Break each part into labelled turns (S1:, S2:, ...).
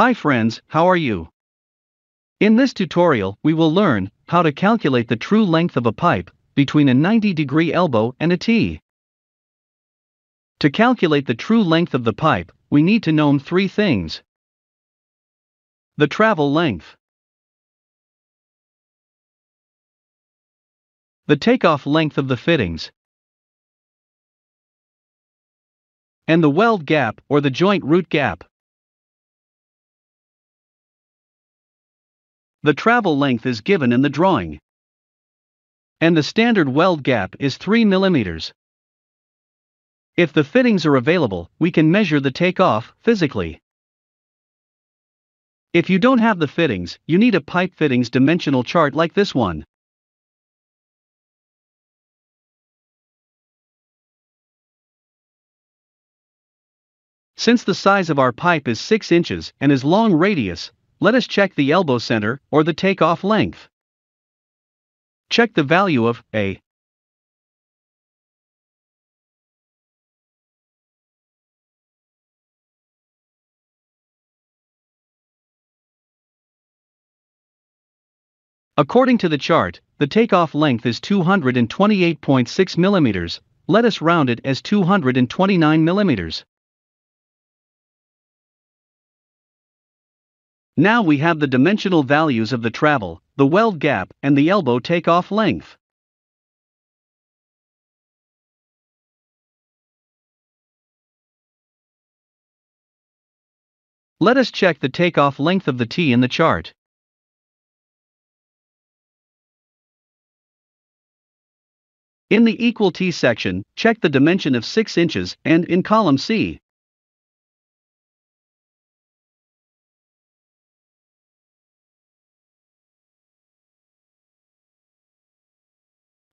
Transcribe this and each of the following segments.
S1: Hi friends, how are you? In this tutorial, we will learn how to calculate the true length of a pipe between a 90 degree elbow and a tee. To calculate the true length of the pipe, we need to know three things. The travel length. The takeoff length of the fittings. And the weld gap or the joint root gap. The travel length is given in the drawing. And the standard weld gap is 3 mm. If the fittings are available, we can measure the takeoff physically. If you don't have the fittings, you need a pipe fittings dimensional chart like this one. Since the size of our pipe is 6 inches and is long radius, let us check the elbow center or the takeoff length. Check the value of A. According to the chart, the takeoff length is 228.6 mm, let us round it as 229 mm. Now we have the dimensional values of the travel, the weld gap, and the elbow takeoff length. Let us check the takeoff length of the tee in the chart. In the equal tee section, check the dimension of 6 inches and in column C.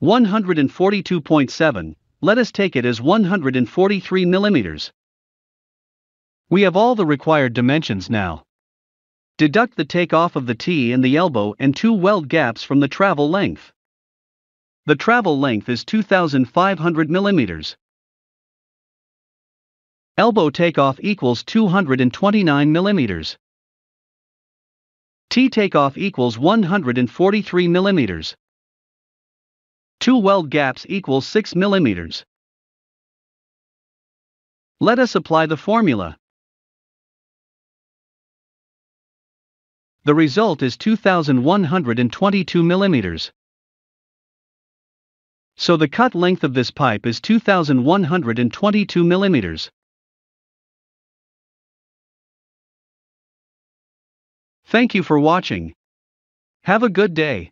S1: 142.7, let us take it as 143 millimeters. We have all the required dimensions now. Deduct the takeoff of the tee and the elbow and two weld gaps from the travel length. The travel length is 2500 millimeters. Elbow takeoff equals 229 millimeters. Tee takeoff equals 143 millimeters. Two weld gaps equals 6 mm. Let us apply the formula. The result is 2122 mm. So the cut length of this pipe is 2122 mm. Thank you for watching. Have a good day.